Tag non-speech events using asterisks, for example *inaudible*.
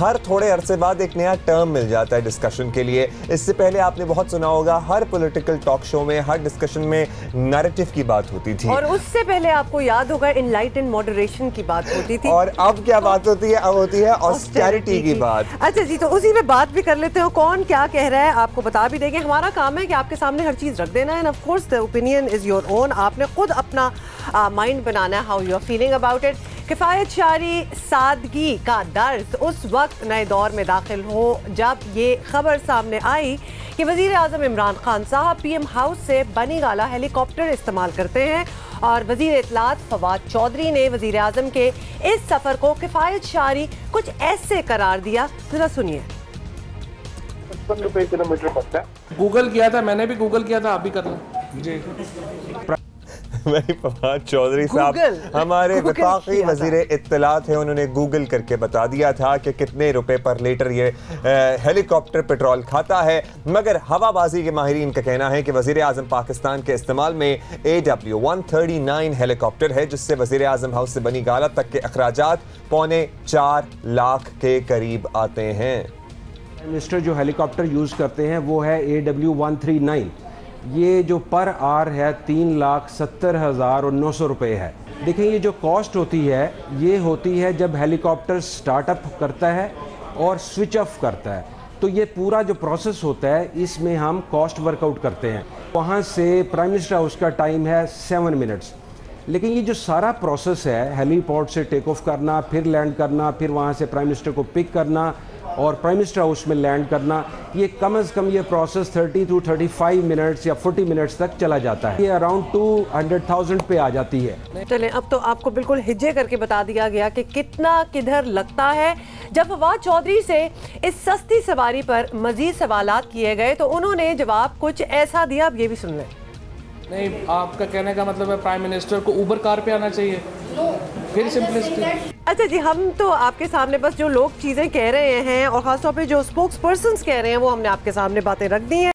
ہر تھوڑے عرصے بعد ایک نیا ٹرم مل جاتا ہے ڈسکشن کے لیے۔ اس سے پہلے آپ نے بہت سنا ہوگا ہر پولیٹیکل ٹاک شو میں ہر ڈسکشن میں نیریٹو کی بات ہوتی تھی۔ اور اس سے پہلے آپ کو یاد ہوگا انلائٹن ماڈریشن کی بات ہوتی تھی۔ اور اب کیا بات ہوتی ہے؟ اب ہوتی ہے آسٹیریٹی کی بات۔ اچھا جی تو اسی میں بات بھی کر لیتے ہو کون کیا کہہ رہا ہے؟ آپ کو بتا بھی دیں گے۔ ہمارا کام ہے کہ آپ کے سامنے ہر چیز رکھ دینا۔ ہے of course the opinion is your own آپ نے خود اپنا مائنڈ بنانا ہے how you are feeling about it کفایت شاری سادگی کا درد اس وقت نئے دور میں داخل ہو جب یہ خبر سامنے آئی کہ وزیر اعظم عمران خان صاحب پی ایم ہاؤس سے بنی گالا ہیلی کاپٹر استعمال کرتے ہیں اور وزیر اطلاعات فواد چودھری نے وزیر اعظم کے اس سفر کو کفایت شاری کچھ ایسے قرار دیا۔ ذرا سنیے۔ پچپن روپے کلو میٹر گوگل کیا تھا؟ میں نے بھی گوگل کیا تھا آپ بھی کر لیں جی۔ *laughs* میری فواد چودھری صاحب ہمارے وفاقی۔ وزیر اطلاعات ہیں انہوں نے گوگل کر کے بتا دیا تھا کہ کتنے روپے پر لیٹر یہ ہیلی کاپٹر پیٹرول کھاتا ہے۔ مگر ہوا بازی کے ماہرین کا کہنا ہے کہ وزیر اعظم پاکستان کے استعمال میں A W one thirty nine helicopter ہے جس سے وزیر اعظم ہاؤس سے بنی گالا تک کے اخراجات پونے چار لاکھ کے قریب آتے ہیں۔ منسٹر جو ہیلی کاپٹر یوز کرتے ہیں وہ ہے A W one three nine یہ جو پر آر ہے تین لاکھ ستر ہزار اور نو سو روپے ہے۔ دیکھیں یہ جو کاسٹ ہوتی ہے، یہ ہوتی ہے جب ہیلی کاپٹر سٹارٹ اپ کرتا ہے اور سوئچ آف کرتا ہے۔ تو یہ پورا جو پروسیس ہوتا ہے، اس میں ہم کاسٹ ورک آؤٹ کرتے ہیں۔ وہاں سے پرائم منسٹر ہاؤس کا ٹائم ہے سیون منٹس لیکن یہ جو سارا پروسیس ہے ہیلی پورٹ سے ٹیک آف کرنا، پھر لینڈ کرنا، پھر وہاں سے پرائم منسٹر کو پک کرنا اور پرائم منسٹر ہاؤس میں لینڈ کرنا یہ کم از کم یہ پروسیس 30 ٹو 35 منٹس یا 40 منٹس تک چلا جاتا ہے۔ یہ اراؤنڈ ٹو ہنڈریڈ تھاؤزینڈ پہ آ جاتی ہے۔ چلیں اب تو آپ کو بالکل ہجے کر کے بتا دیا گیا کہ کتنا کدھر لگتا ہے۔ جب فواد چودھری سے اس سستی سواری پر مزید سوالات کیے گئے تو انہوں نے جواب کچھ ایسا دیا اب یہ بھی سن لیں۔ نہیں آپ کا کہنے کا مطلب ہے پرائم منسٹر کو اوبر کار پہ آنا چاہیے۔ پھر سمپلسٹی اچھا جی ہم تو آپ کے سامنے بس جو لوگ چیزیں کہہ رہے ہیں اور خاص طور پہ جو اسپوکس پرسنس کہہ رہے ہیں، وہ ہم نے آپ کے سامنے باتیں رکھ دی ہیں۔